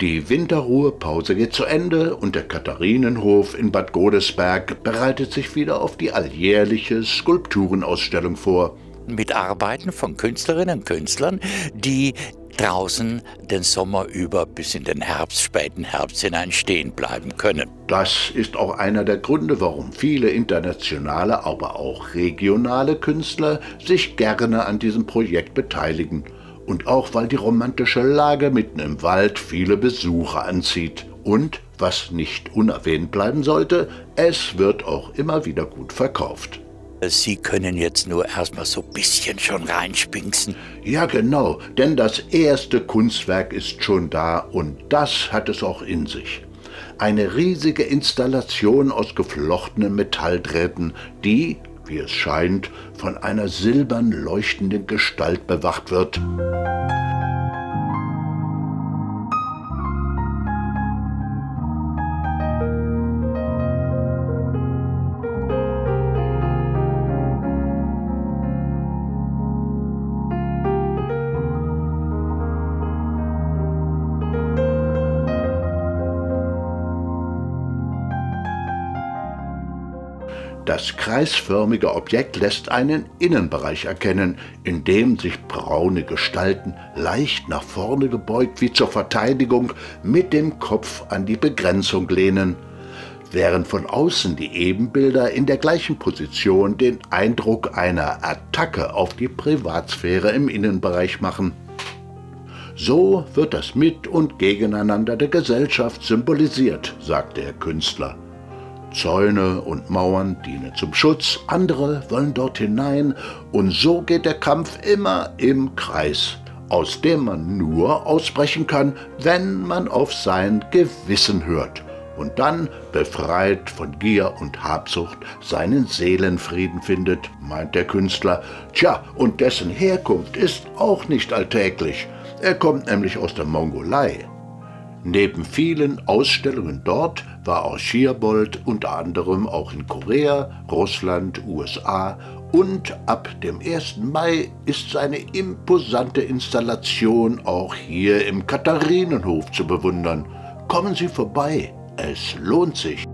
Die Winterruhepause geht zu Ende und der Katharinenhof in Bad Godesberg bereitet sich wieder auf die alljährliche Skulpturenausstellung vor. Mit Arbeiten von Künstlerinnen und Künstlern, die draußen den Sommer über bis in den Herbst, späten Herbst hinein stehen bleiben können. Das ist auch einer der Gründe, warum viele internationale, aber auch regionale Künstler sich gerne an diesem Projekt beteiligen. Und auch weil die romantische Lage mitten im Wald viele Besucher anzieht. Und, was nicht unerwähnt bleiben sollte, es wird auch immer wieder gut verkauft. Sie können jetzt nur erstmal so ein bisschen schon reinspinksen. Ja, genau, denn das erste Kunstwerk ist schon da und das hat es auch in sich. Eine riesige Installation aus geflochtenen Metalldrähten, die, wie es scheint, von einer silbern leuchtenden Gestalt bewacht wird. Das kreisförmige Objekt lässt einen Innenbereich erkennen, in dem sich braune Gestalten leicht nach vorne gebeugt wie zur Verteidigung mit dem Kopf an die Begrenzung lehnen, während von außen die Ebenbilder in der gleichen Position den Eindruck einer Attacke auf die Privatsphäre im Innenbereich machen. So wird das Mit- und Gegeneinander der Gesellschaft symbolisiert, sagte der Künstler. Zäune und Mauern dienen zum Schutz, andere wollen dort hinein, und so geht der Kampf immer im Kreis, aus dem man nur ausbrechen kann, wenn man auf sein Gewissen hört und dann, befreit von Gier und Habsucht, seinen Seelenfrieden findet, meint der Künstler. Tja, und dessen Herkunft ist auch nicht alltäglich. Er kommt nämlich aus der Mongolei. Neben vielen Ausstellungen dort war Archierbold unter anderem auch in Korea, Russland, USA und ab dem 1. Mai ist seine imposante Installation auch hier im Katharinenhof zu bewundern. Kommen Sie vorbei, es lohnt sich.